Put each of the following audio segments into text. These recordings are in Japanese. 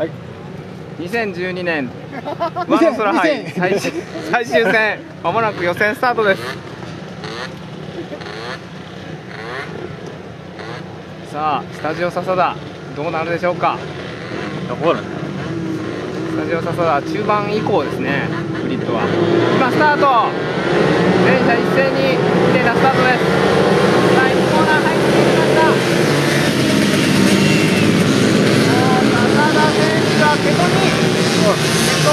はい。2012年。ワノ空杯最終最終戦。まもなく予選スタートです。さあスタジオ笹田どうなるでしょうか？どこなスタジオ笹田中盤以降ですねグリッドは。今スタート。全車一斉に綺麗なスタートです。さあ1コーナー入っていきましたもう笹田選手は瀬戸に瀬戸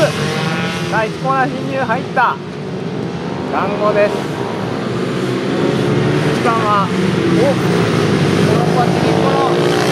さんですさあ1コーナー進入入った。団子です。1番はおこの子は次この。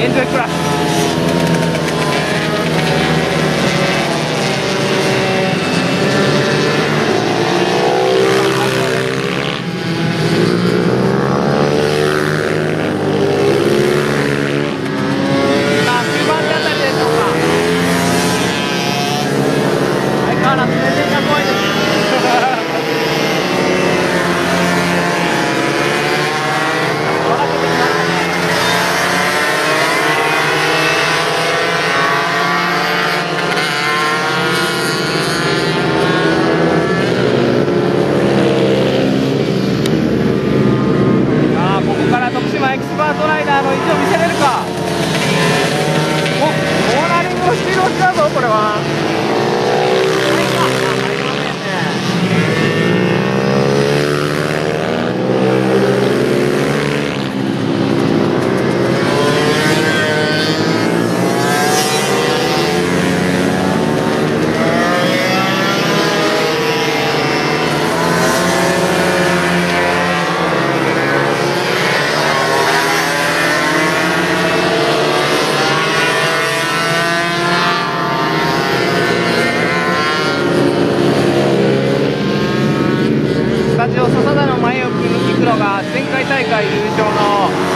in the crash. エキスパートライダーの意地を見せれるか？回優勝の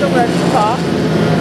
좀갈수 있?